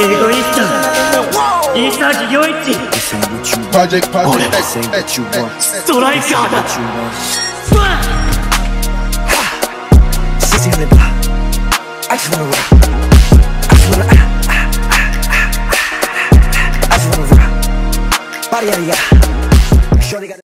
エゴイスト潔陽一 This ain't what you want. Project, project, This ain't what you want. ストライカーだ What you want. Sissy on the block. I just wanna rock. I just wanna. ah, ah, ah, ah, ah, ah. I just wanna rock. Body out of ya.